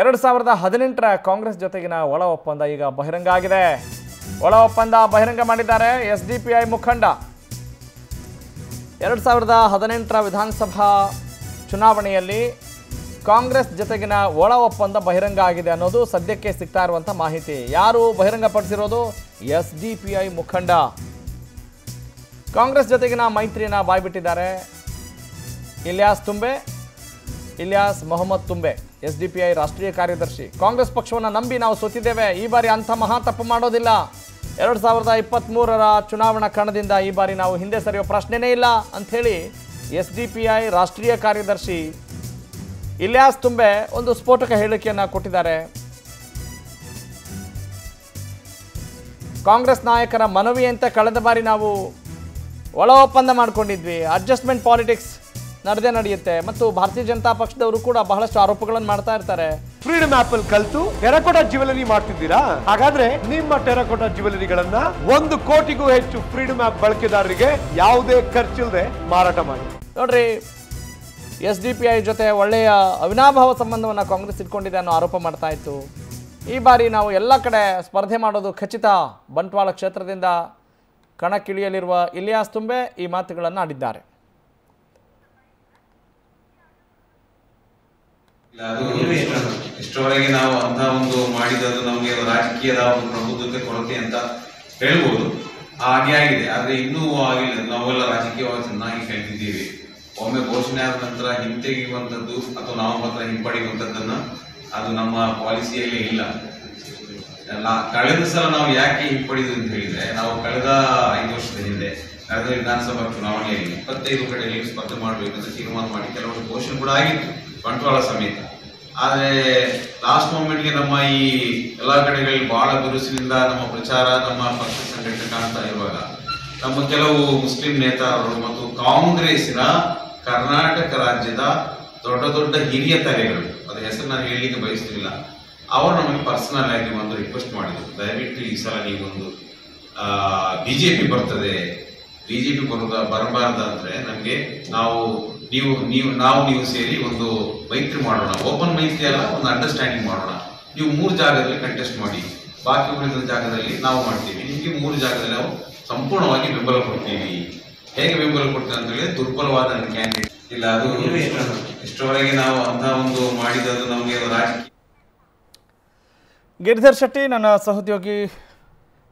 ಎರಡು ಸಾವಿರದ ಹದಿನೆಂಟರ ಕಾಂಗ್ರೆಸ್ ಜೊತೆಗಿನ ಒಳ ಒಪ್ಪಂದ ಈಗ ಬಹಿರಂಗ ಆಗಿದೆ. ಒಳ ಒಪ್ಪಂದ ಬಹಿರಂಗ ಮಾಡಿದ್ದಾರೆ ಎಸ್ ಡಿ ಪಿ ಐ ಮುಖಂಡ. ಎರಡು ಸಾವಿರದ ಹದಿನೆಂಟರ ವಿಧಾನಸಭಾ ಚುನಾವಣೆಯಲ್ಲಿ ಕಾಂಗ್ರೆಸ್ ಜೊತೆಗಿನ ಒಳ ಒಪ್ಪಂದ ಬಹಿರಂಗ ಆಗಿದೆ ಅನ್ನೋದು ಸದ್ಯಕ್ಕೆ ಸಿಗ್ತಾ ಇರುವಂಥ ಮಾಹಿತಿ. ಯಾರು ಬಹಿರಂಗಪಡಿಸಿರೋದು? ಎಸ್ ಡಿ ಪಿ ಐ ಮುಖಂಡ. ಕಾಂಗ್ರೆಸ್ ಜೊತೆಗಿನ ಮೈತ್ರಿಯನ್ನ ಬಾಯ್ಬಿಟ್ಟಿದ್ದಾರೆ. Iliyas Thumbe? Iliyas Mohammed Thumbe? S D P I ರಾಷ್ಟ್ರೀಯ ಕಾರ್ಯದರ್ಶಿ. ಕಾಂಗ್ರೆಸ್ ಪಕ್ಷವನ್ನು ನಂಬಿ ನಾವು ಸೋತಿದ್ದೇವೆ. ಈ ಬಾರಿ ಅಂಥ ಮಹಾ ತಪ್ಪು ಮಾಡೋದಿಲ್ಲ. ಎರಡು ಸಾವಿರದ ಇಪ್ಪತ್ತ್ಮೂರರ ಚುನಾವಣಾ ಕಣದಿಂದ ಈ ಬಾರಿ ನಾವು ಹಿಂದೆ ಸರಿಯೋ ಪ್ರಶ್ನೆನೇ ಇಲ್ಲ ಅಂಥೇಳಿ ಎಸ್ ಡಿ ಪಿ ಐ ರಾಷ್ಟ್ರೀಯ ಕಾರ್ಯದರ್ಶಿ ಇಲಿಯಾಸ್ ತುಂಬೆ ಒಂದು ಸ್ಫೋಟಕ ಹೇಳಿಕೆಯನ್ನು ಕೊಟ್ಟಿದ್ದಾರೆ. ಕಾಂಗ್ರೆಸ್ ನಾಯಕರ ಮನವಿಯಂತೆ ಕಳೆದ ಬಾರಿ ನಾವು ಒಳ ಒಪ್ಪಂದ ಮಾಡಿಕೊಂಡಿದ್ವಿ. ಅಡ್ಜಸ್ಟ್ಮೆಂಟ್ ಪಾಲಿಟಿಕ್ಸ್ ನಡೆದೇ ನಡೆಯುತ್ತೆ. ಮತ್ತು ಭಾರತೀಯ ಜನತಾ ಪಕ್ಷದವರು ಕೂಡ ಬಹಳಷ್ಟು ಆರೋಪಗಳನ್ನು ಮಾಡ್ತಾ ಇರ್ತಾರೆ. ಫ್ರೀಡಮ್ ಆಪ್ ಅಲ್ಲಿ ಕಲ್ತು ಟೆರಕೋಟಾ ಜ್ಯುವೆಲರಿ ಮಾಡ್ತಿದ್ದೀರಾ? ಹಾಗಾದ್ರೆ ನಿಮ್ಮ ಟೆರಕೋಟಾ ಜ್ಯುವೆಲರಿಗಳನ್ನ ಒಂದು ಕೋಟಿಗೂ ಹೆಚ್ಚು ಫ್ರೀಡಮ್ ಆಪ್ ಬಳಕೆದಾರರಿಗೆ ಯಾವುದೇ ಖರ್ಚಿಲ್ಲದೆ ಮಾರಾಟ ಮಾಡಿ. ನೋಡ್ರಿ ಎಸ್ ಡಿ ಪಿ ಐ ಜೊತೆ ಒಳ್ಳೆಯ ಅವಿನಾಭಾವ ಸಂಬಂಧವನ್ನು ಕಾಂಗ್ರೆಸ್ ಇಟ್ಕೊಂಡಿದೆ ಅನ್ನೋ ಆರೋಪ ಮಾಡ್ತಾ ಇತ್ತು. ಈ ಬಾರಿ ನಾವು ಎಲ್ಲ ಕಡೆ ಸ್ಪರ್ಧೆ ಮಾಡೋದು ಖಚಿತ. ಬಂಟ್ವಾಳ ಕ್ಷೇತ್ರದಿಂದ ಕಣಕ್ಕಿಳಿಯಲಿರುವ ಇಲಿಯಾಸ್ ತುಂಬೆ ಈ ಮಾತುಗಳನ್ನು ಆಡಿದ್ದಾರೆ. ಅದು ಇಷ್ಟ- ಇಷ್ಟರವರೆಗೆ ನಾವು ಅಂತ ಒಂದು ಮಾಡಿದ್ದು ನಮಗೆ ರಾಜಕೀಯದ ಒಂದು ಪ್ರಬುದ್ಧತೆ ಕೊರತೆ ಅಂತ ಹೇಳ್ಬೋದು. ಹಾಗೆ ಆಗಿದೆ. ಆದ್ರೆ ಇನ್ನೂ ಆಗಿಲ್ಲ. ನಾವೆಲ್ಲ ರಾಜಕೀಯವಾಗಿ ಚೆನ್ನಾಗಿ ಕಲಿತಿದ್ದೀವಿ. ಒಮ್ಮೆ ಘೋಷಣೆ ಆದ ನಂತರ ಹಿಂತೆಗೆಯುವಂಥದ್ದು ಅಥವಾ ನಾಮಪತ್ರ ಹಿಂಪಡೆಯುವಂಥದ್ದನ್ನ ಅದು ನಮ್ಮ ಪಾಲಿಸಿಯಲ್ಲೇ ಇಲ್ಲ. ಕಳೆದ ಸಲ ನಾವು ಯಾಕೆ ಹಿಂಪಡೆದು ಅಂತ ಹೇಳಿದ್ರೆ, ನಾವು ಕಳೆದ ಐದು ವರ್ಷದ ಹಿಂದೆ, ಕಳೆದ ವಿಧಾನಸಭಾ ಚುನಾವಣೆಯಲ್ಲಿ ಇಪ್ಪತ್ತೈದು ಕಡೆಯಲ್ಲಿ ಸ್ಪರ್ಧೆ ಮಾಡಬೇಕಂತ ತೀರ್ಮಾನ ಮಾಡಿ ಕೆಲವೊಂದು ಘೋಷಣೆ ಕೂಡ ಆಗಿತ್ತು. ಬಂಟ್ವಾಳ ಸಮೇತ. ಆದರೆ ಲಾಸ್ಟ್ ಮೂಮೆಂಟ್ಗೆ ನಮ್ಮ ಈ ಎಲ್ಲ ಕಡೆಗಳಲ್ಲಿ ಬಹಳ ಬಿರುಸಿನಿಂದ ನಮ್ಮ ಪ್ರಚಾರ, ನಮ್ಮ ಪಕ್ಷ ಸಂಘಟನೆ ಕಾಣ್ತಾ ಇರುವಾಗ ನಮ್ಮ ಕೆಲವು ಮುಸ್ಲಿಂ ನೇತಾರರು ಮತ್ತು ಕಾಂಗ್ರೆಸ್ನ ಕರ್ನಾಟಕ ರಾಜ್ಯದ ದೊಡ್ಡ ದೊಡ್ಡ ಹಿರಿಯ ತಲೆಗಳು ಅದರ ಹೆಸರು ನಾನು ಹೇಳಲಿಕ್ಕೆ ಬಯಸ್ತಿಲ್ಲ ಅವರು ನಮಗೆ ಪರ್ಸನಲ್ ಆಗಿ ಒಂದು ರಿಕ್ವೆಸ್ಟ್ ಮಾಡಿದರು. ದಯವಿಟ್ಟು ಈ ಸಲ ನೀವೊಂದು ಪಿ ಬರ್ತದೆ. ಬಿ ಜೆ ಪಿ ಬರಬಾರ್ದು ಅಂದರೆ ನಮಗೆ ನಾವು ನೀವು ನೀವು ನಾವು ನೀವು ಸೇರಿ ಒಂದು ಮೈತ್ರಿ ಮಾಡೋಣ. ಓಪನ್ ಮೈತ್ರಿ ಅಲ್ಲ ಒಂದು ಅಂಡರ್ಸ್ಟ್ಯಾಂಡಿಂಗ್ ಮಾಡೋಣ. ನೀವು ಮೂರು ಜಾಗದಲ್ಲಿ ಕಂಟೆಸ್ಟ್ ಮಾಡಿ. ಬಾಕಿ ಉಳಿದ ಜಾಗದಲ್ಲಿ ನಾವು ಮಾಡ್ತೀವಿ. ನಿಮಗೆ ಮೂರು ಜಾಗದಲ್ಲಿ ನಾವು ಸಂಪೂರ್ಣವಾಗಿ ಬೆಂಬಲ ಕೊಡ್ತೀವಿ. ಹೇಗೆ ಬೆಂಬಲ ಕೊಡ್ತೀವಿ ಅಂತ ಹೇಳಿದ್ರೆ ದುರ್ಬಲವಾದ ಕ್ಯಾಂಡಿಡೇಟ್ ಇಲ್ಲ. ಅದು ಇಷ್ಟ- ಇಷ್ಟರವರೆಗೆ ನಾವು ಅಂತ ಒಂದು ಮಾಡಿದ ನಮಗೆ ರಾಜಕೀಯ ಗಿರಿಧರ್ ಶೆಟ್ಟಿ ನನ್ನ ಸಹೋದ್ಯೋಗಿ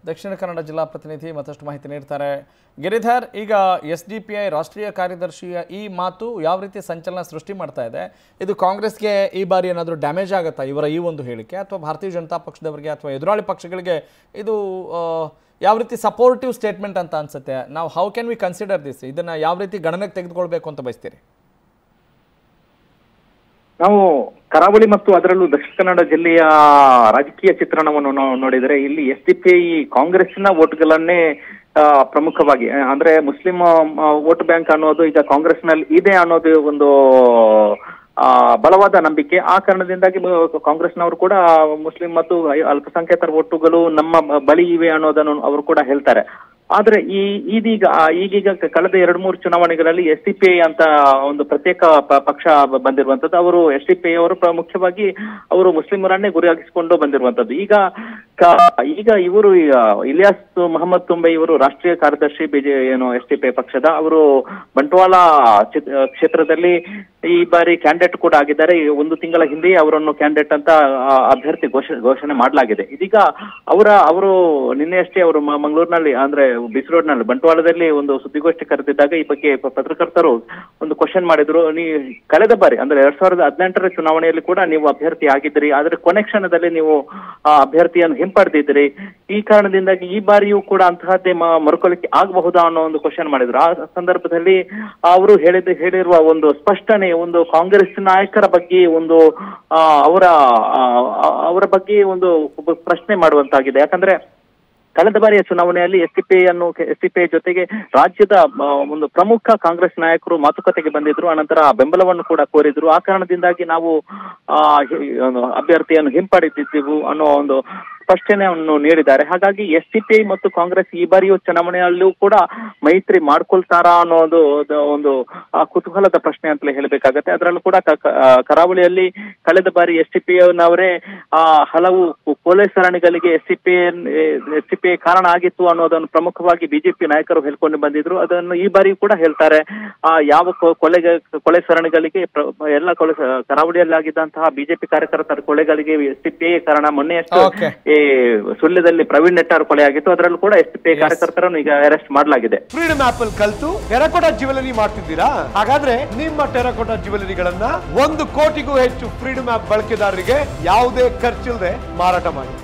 ದಕ್ಷಿಣ ಕನ್ನಡ ಜಿಲ್ಲಾ ಪ್ರತಿನಿಧಿ ಮತ್ತಷ್ಟು ಮಾಹಿತಿ ನೀಡ್ತಾರೆ. ಗಿರಿಧರ್, ಈಗ ಎಸ್ ಡಿ ಪಿ ಐ ರಾಷ್ಟ್ರೀಯ ಕಾರ್ಯದರ್ಶಿಯ ಈ ಮಾತು ಯಾವ ರೀತಿ ಸಂಚಲನ ಸೃಷ್ಟಿ ಮಾಡ್ತಾ ಇದೆ? ಇದು ಕಾಂಗ್ರೆಸ್ಗೆ ಈ ಬಾರಿ ಏನಾದರೂ ಡ್ಯಾಮೇಜ್ ಆಗುತ್ತಾ? ಇವರ ಈ ಒಂದು ಹೇಳಿಕೆ ಅಥವಾ ಭಾರತೀಯ ಜನತಾ ಪಕ್ಷದವರಿಗೆ ಅಥವಾ ಎದುರಾಳಿ ಪಕ್ಷಗಳಿಗೆ ಇದು ಯಾವ ರೀತಿ ಸಪೋರ್ಟಿವ್ ಸ್ಟೇಟ್ಮೆಂಟ್ ಅಂತ ಅನ್ಸುತ್ತೆ? ನಾವು how can we consider this ಇದನ್ನ ಯಾವ ರೀತಿ ಗಣನೆಗೆ ತೆಗೆದುಕೊಳ್ಬೇಕು ಅಂತ ಬಯಸ್ತೀರಿ? ನಾವು ಕರಾವಳಿ ಮತ್ತು ಅದರಲ್ಲೂ ದಕ್ಷಿಣ ಕನ್ನಡ ಜಿಲ್ಲೆಯ ರಾಜಕೀಯ ಚಿತ್ರಣವನ್ನು ನಾವು ನೋಡಿದರೆ ಇಲ್ಲಿ ಎಸ್ ಡಿ ಪಿ ಐ ಕಾಂಗ್ರೆಸ್ನ ವೋಟ್ಗಳನ್ನೇ ಪ್ರಮುಖವಾಗಿ ಅಂದ್ರೆ ಮುಸ್ಲಿಂ ವೋಟ್ ಬ್ಯಾಂಕ್ ಅನ್ನೋದು ಈಗ ಕಾಂಗ್ರೆಸ್ನಲ್ಲಿ ಇದೆ ಅನ್ನೋದು ಒಂದು ಬಲವಾದ ನಂಬಿಕೆ. ಆ ಕಾರಣದಿಂದಾಗಿ ಕಾಂಗ್ರೆಸ್ನವರು ಕೂಡ ಮುಸ್ಲಿಂ ಮತ್ತು ಅಲ್ಪಸಂಖ್ಯಾತರ ವೋಟುಗಳು ನಮ್ಮ ಬಳಿ ಇವೆ ಅನ್ನೋದನ್ನು ಅವರು ಕೂಡ ಹೇಳ್ತಾರೆ. ಆದ್ರೆ ಈ ಇದೀಗ ಈಗೀಗ ಕಳೆದ ಎರಡ್ ಮೂರು ಚುನಾವಣೆಗಳಲ್ಲಿ ಎಸ್ ಡಿ ಅಂತ ಒಂದು ಪ್ರತ್ಯೇಕ ಪಕ್ಷ ಬಂದಿರುವಂತದ್ದು ಅವರು ಎಸ್ ಡಿ ಪಿ ಐ ಅವರು ಮುಖ್ಯವಾಗಿ ಅವರು ಮುಸ್ಲಿಮರನ್ನೇ ಗುರಿಯಾಗಿಸಿಕೊಂಡು ಬಂದಿರುವಂತದ್ದು ಈಗ ಈಗ ಇವರು ಇಲಿಯಾಸ್ ಮೊಹಮ್ಮದ್ ತುಂಬೆ ಇವರು ರಾಷ್ಟ್ರೀಯ ಕಾರ್ಯದರ್ಶಿ, ಬಿಜೆ, ಏನು ಎಸ್ ಡಿ ಪಿ ಪಕ್ಷದ, ಅವರು ಬಂಟ್ವಾಳ ಕ್ಷೇತ್ರದಲ್ಲಿ ಈ ಬಾರಿ ಕ್ಯಾಂಡಿಡೇಟ್ ಕೂಡ ಆಗಿದ್ದಾರೆ. ಒಂದು ತಿಂಗಳ ಹಿಂದೆಯೇ ಅವರನ್ನು ಕ್ಯಾಂಡಿಡೇಟ್ ಅಂತ ಅಭ್ಯರ್ಥಿ ಘೋಷಣೆ ಮಾಡಲಾಗಿದೆ. ಇದೀಗ ಅವರ, ಅವರು ನಿನ್ನೆಯಷ್ಟೇ ಅವರು ಮಂಗಳೂರಿನಲ್ಲಿ, ಅಂದ್ರೆ ಬಿಸ್ ರೋಡ್ನಲ್ಲಿ ಬಂಟ್ವಾಳದಲ್ಲಿ ಒಂದು ಸುದ್ದಿಗೋಷ್ಠಿ ಕರೆದಿದ್ದಾಗ ಈ ಬಗ್ಗೆ ಪತ್ರಕರ್ತರು ಒಂದು ಕ್ವಶನ್ ಮಾಡಿದ್ರು. ನೀ, ಕಳೆದ ಬಾರಿ, ಅಂದ್ರೆ ಎರಡ್ ಸಾವಿರದ ಹದಿನೆಂಟರ ಚುನಾವಣೆಯಲ್ಲಿ ಕೂಡ ನೀವು ಅಭ್ಯರ್ಥಿ ಆಗಿದ್ದೀರಿ. ಆದ್ರೆ ಕೊನೆ ಕ್ಷಣದಲ್ಲಿ ನೀವು ಆ ಅಭ್ಯರ್ಥಿಯನ್ನು ಹಿಂಪಡೆದಿದ್ರಿ. ಈ ಕಾರಣದಿಂದಾಗಿ ಈ ಬಾರಿಯೂ ಕೂಡ ಅಂತಹದ್ದೇ ಮರುಕೊಳಿಕೆ ಆಗಬಹುದಾ ಅನ್ನೋ ಒಂದು ಕ್ವಶನ್ ಮಾಡಿದ್ರು. ಆ ಸಂದರ್ಭದಲ್ಲಿ ಅವರು ಹೇಳಿದ, ಹೇಳಿರುವ ಒಂದು ಸ್ಪಷ್ಟನೆ, ಒಂದು ಕಾಂಗ್ರೆಸ್ ನಾಯಕರ ಬಗ್ಗೆ ಒಂದು ಅವರ ಅವರ ಬಗ್ಗೆ ಒಂದು ಪ್ರಶ್ನೆ ಮಾಡುವಂತಾಗಿದೆ. ಯಾಕಂದ್ರೆ ಕಳೆದ ಬಾರಿಯ ಚುನಾವಣೆಯಲ್ಲಿ ಎಸ್ ಟಿ ಅನ್ನು, ಎಸ್ ಟಿ ಜೊತೆಗೆ ರಾಜ್ಯದ ಒಂದು ಪ್ರಮುಖ ಕಾಂಗ್ರೆಸ್ ನಾಯಕರು ಮಾತುಕತೆಗೆ ಬಂದಿದ್ರು. ಅನಂತರ ಬೆಂಬಲವನ್ನು ಕೂಡ ಕೋರಿದ್ರು. ಆ ಕಾರಣದಿಂದಾಗಿ ನಾವು ಅಭ್ಯರ್ಥಿಯನ್ನು ಹಿಂಪಡೆದಿದ್ದೆವು ಅನ್ನೋ ಒಂದು ಸ್ಪಷ್ಟನೆಯನ್ನು ನೀಡಿದ್ದಾರೆ. ಹಾಗಾಗಿ ಎಸ್ ಮತ್ತು ಕಾಂಗ್ರೆಸ್ ಈ ಬಾರಿಯೂ ಚುನಾವಣೆಯಲ್ಲೂ ಕೂಡ ಮೈತ್ರಿ ಮಾಡ್ಕೊಳ್ತಾರಾ ಅನ್ನೋದು ಒಂದು ಕುತೂಹಲದ ಪ್ರಶ್ನೆ ಅಂತಲೇ ಹೇಳಬೇಕಾಗತ್ತೆ. ಅದರಲ್ಲೂ ಕೂಡ ಕರಾವಳಿಯಲ್ಲಿ ಕಳೆದ ಬಾರಿ ಎಸ್ ಸಿ ಪಿ ಆ, ಹಲವು ಕೊಲೆ ಸರಣಿಗಳಿಗೆ S C P S C ಕಾರಣ ಆಗಿತ್ತು ಅನ್ನೋದನ್ನು ಪ್ರಮುಖವಾಗಿ ಬಿಜೆಪಿ ನಾಯಕರು ಹೇಳ್ಕೊಂಡು ಬಂದಿದ್ರು. ಅದನ್ನು ಈ ಬಾರಿ ಕೂಡ ಹೇಳ್ತಾರೆ. ಆ, ಯಾವ ಕೊ- ಕೊಲೆಗೆ, ಕೊಲೆ ಸರಣಿಗಳಿಗೆ ಎಲ್ಲ ಕೊಲೆ ಕರಾವಳಿಯಲ್ಲಿ ಆಗಿದ್ದಂತಹ ಬಿಜೆಪಿ ಕಾರ್ಯಕರ್ತರ ಕೊಲೆಗಳಿಗೆ ಎಸ್ ಸಿ ಪಿ ಕಾರಣ. ಮೊನ್ನೆಯಷ್ಟು. ಈ ಸುಳ್ಯದಲ್ಲಿ ಪ್ರವೀಣ್ ನೆಟ್ಟಾರ್ ಕೊಲೆ ಆಗಿತ್ತು. ಅದರಲ್ಲೂ ಕೂಡ ಎಸ್ ಪಿ ಕಾರ್ಯಕರ್ತರನ್ನು ಈಗ ಅರೆಸ್ಟ್ ಮಾಡಲಾಗಿದೆ. ಫ್ರೀಡಮ್ ಆಪ್ ಅಲ್ಲಿ ಕಲ್ತು ಟೆರಕೋಟಾ ಜ್ಯುವೆಲರಿ ಮಾಡ್ತಿದ್ದೀರಾ? ಹಾಗಾದ್ರೆ ನಿಮ್ಮ ಟೆರಕೋಟಾ ಜ್ಯುವೆಲರಿಗಳನ್ನ ಒಂದು ಕೋಟಿಗೂ ಹೆಚ್ಚು ಫ್ರೀಡಮ್ ಆಪ್ ಬಳಕೆದಾರರಿಗೆ ಯಾವುದೇ ಖರ್ಚಿಲ್ಲದೆ ಮಾರಾಟ ಮಾಡಿ.